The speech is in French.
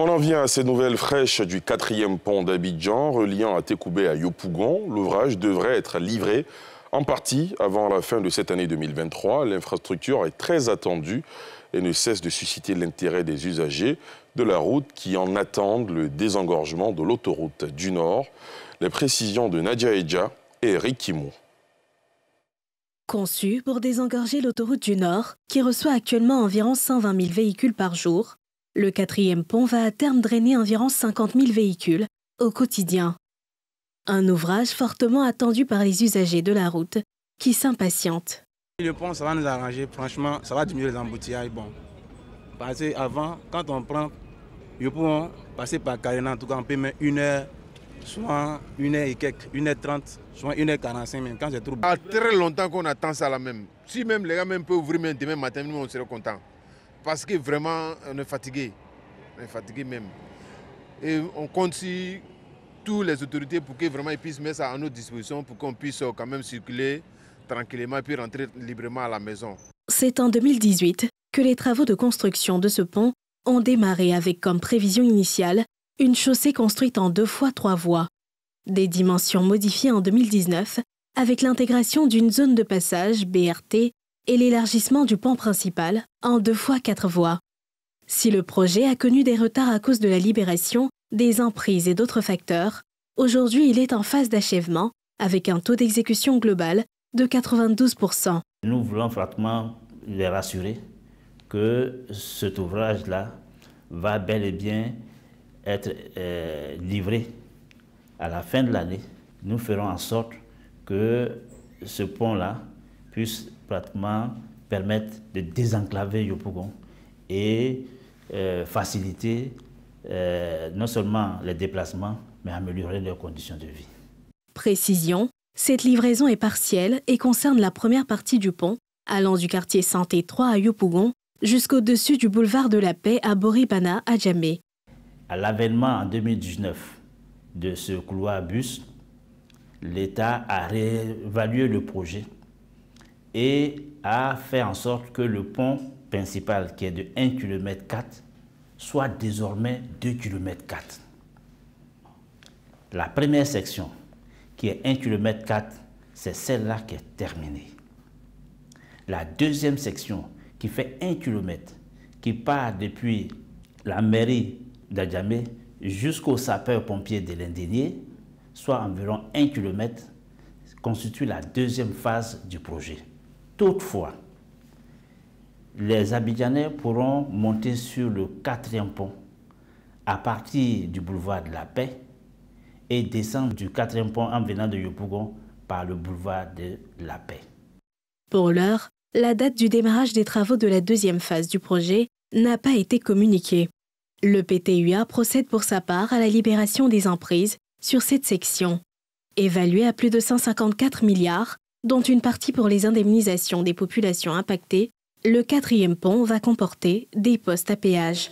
On en vient à ces nouvelles fraîches du quatrième pont d'Abidjan, reliant à Tekoubé à Yopougon. L'ouvrage devrait être livré en partie avant la fin de cette année 2023. L'infrastructure est très attendue et ne cesse de susciter l'intérêt des usagers de la route qui en attendent le désengorgement de l'autoroute du Nord. Les précisions de Nadia Edja et Eric Kimou. Conçu pour désengorger l'autoroute du Nord, qui reçoit actuellement environ 120 000 véhicules par jour, le quatrième pont va à terme drainer environ 50 000 véhicules au quotidien. Un ouvrage fortement attendu par les usagers de la route qui s'impatientent. Le pont, ça va nous arranger, franchement, ça va diminuer les embouteillages. Bon. Parce qu'avant, quand on prend le pont, passer par Carena, en tout cas, on peut mettre une heure, soit une heure et quelques, une heure trente, soit une heure quarante-cinq même, quand trop. À très longtemps qu'on attend ça là même. Si même les gars même peuvent ouvrir même demain matin, nous on serait contents parce que vraiment, on est fatigué. On est fatigué même. Et on compte sur toutes les autorités pour qu'ils vraiment puissent mettre ça à notre disposition pour qu'on puisse quand même circuler tranquillement et puis rentrer librement à la maison. C'est en 2018 que les travaux de construction de ce pont ont démarré avec comme prévision initiale une chaussée construite en deux fois trois voies. Des dimensions modifiées en 2019 avec l'intégration d'une zone de passage BRT et l'élargissement du pont principal en deux fois quatre voies. Si le projet a connu des retards à cause de la libération, des emprises et d'autres facteurs, aujourd'hui il est en phase d'achèvement avec un taux d'exécution global de 92%. Nous voulons fortement les rassurer que cet ouvrage-là va bel et bien être euh, livré à la fin de l'année. Nous ferons en sorte que ce pont-là puisse pratiquement permettre de désenclaver Yopougon et euh, faciliter euh, non seulement les déplacements, mais améliorer leurs conditions de vie. Précision, cette livraison est partielle et concerne la première partie du pont, allant du quartier Santé 3 à Yopougon jusqu'au-dessus du boulevard de la Paix à Boribana à Djamé. À l'avènement en 2019 de ce couloir bus, l'État a réévalué le projet et a fait en sorte que le pont principal, qui est de 1 km 4, soit désormais 2 km 4. La première section, qui est 1 km 4, c'est celle-là qui est terminée. La deuxième section, qui fait 1 km, qui part depuis la mairie d'Adjamé jusqu'au sapeur-pompier de l'Indénier, soit environ 1 km, constitue la deuxième phase du projet. Toutefois, les Abidjanais pourront monter sur le quatrième pont à partir du boulevard de la Paix et descendre du quatrième pont en venant de Yopougon par le boulevard de la Paix. Pour l'heure, la date du démarrage des travaux de la deuxième phase du projet n'a pas été communiquée. Le PTUA procède pour sa part à la libération des emprises sur cette section. Évaluée à plus de 154 milliards, dont une partie pour les indemnisations des populations impactées, le quatrième pont va comporter des postes à péage.